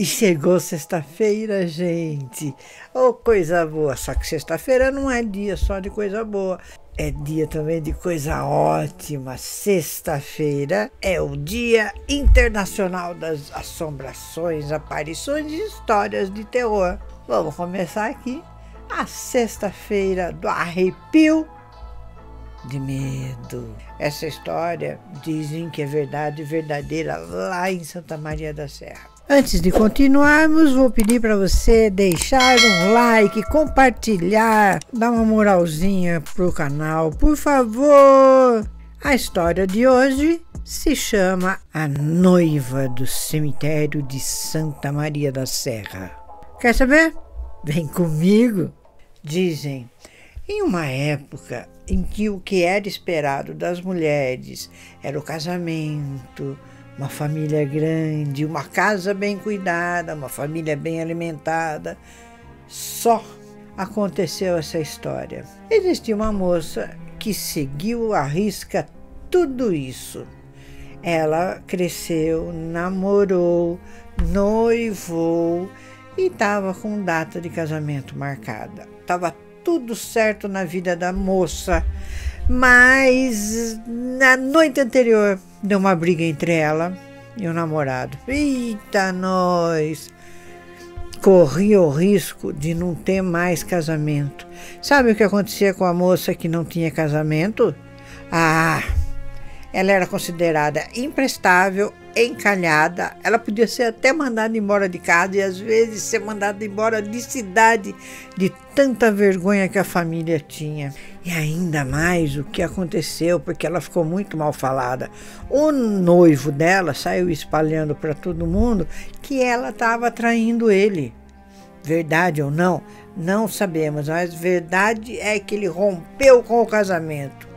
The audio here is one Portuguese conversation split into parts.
E chegou sexta-feira, gente. Oh, coisa boa. Só que sexta-feira não é dia só de coisa boa. É dia também de coisa ótima. Sexta-feira é o Dia Internacional das Assombrações, Aparições e Histórias de Terror. Vamos começar aqui. A sexta-feira do arrepio de medo. Essa história dizem que é verdade verdadeira lá em Santa Maria da Serra. Antes de continuarmos, vou pedir para você deixar um like, compartilhar, dar uma moralzinha pro canal, por favor. A história de hoje se chama A Noiva do Cemitério de Santa Maria da Serra. Quer saber? Vem comigo. Dizem, em uma época em que o que era esperado das mulheres era o casamento, uma família grande, uma casa bem cuidada, uma família bem alimentada. Só aconteceu essa história. Existia uma moça que seguiu à risca tudo isso. Ela cresceu, namorou, noivou e estava com data de casamento marcada. Estava tudo certo na vida da moça, mas na noite anterior deu uma briga entre ela e o namorado. Eita, nós! Corria o risco de não ter mais casamento. Sabe o que acontecia com a moça que não tinha casamento? Ah, ela era considerada imprestável, encalhada, ela podia ser até mandada embora de casa e às vezes ser mandada embora de cidade de tanta vergonha que a família tinha. E ainda mais o que aconteceu, porque ela ficou muito mal falada. O noivo dela saiu espalhando para todo mundo que ela estava traindo ele. Verdade ou não? Não sabemos, mas verdade é que ele rompeu com o casamento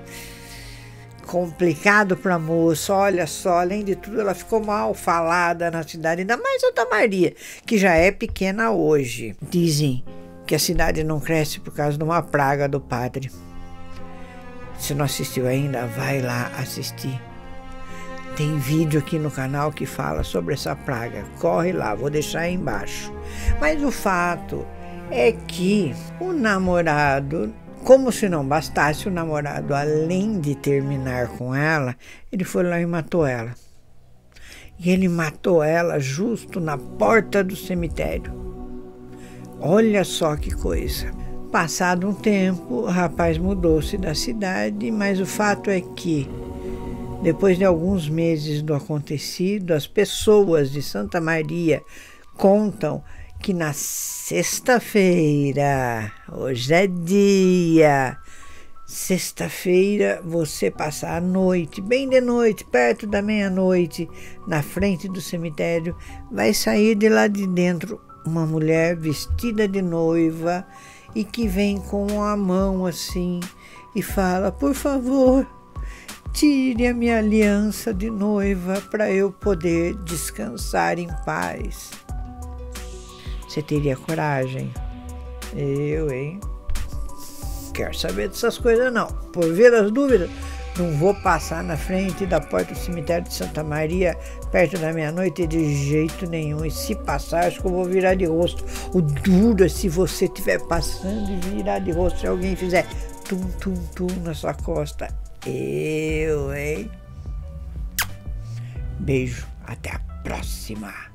complicado para a moça. Olha só, além de tudo, ela ficou mal falada na cidade, ainda mais Santa Maria, que já é pequena hoje. Dizem que a cidade não cresce por causa de uma praga do padre. Se não assistiu ainda, vai lá assistir. Tem vídeo aqui no canal que fala sobre essa praga. Corre lá, vou deixar aí embaixo. Mas o fato é que o namorado como se não bastasse, o namorado, além de terminar com ela, ele foi lá e matou ela. E ele matou ela justo na porta do cemitério. Olha só que coisa. Passado um tempo, o rapaz mudou-se da cidade, mas o fato é que, depois de alguns meses do acontecido, as pessoas de Santa Maria contam que na sexta-feira, hoje é dia, sexta-feira você passar a noite, bem de noite, perto da meia-noite, na frente do cemitério, vai sair de lá de dentro uma mulher vestida de noiva e que vem com a mão assim e fala: Por favor, tire a minha aliança de noiva para eu poder descansar em paz. Você teria coragem? Eu, hein? Quero saber dessas coisas não. Por ver as dúvidas, não vou passar na frente da porta do cemitério de Santa Maria perto da meia-noite de jeito nenhum. E se passar, acho que eu vou virar de rosto. O duro é se você estiver passando e virar de rosto, se alguém fizer tum, tum, tum na sua costa. Eu, hein? Beijo. Até a próxima.